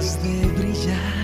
de brillar.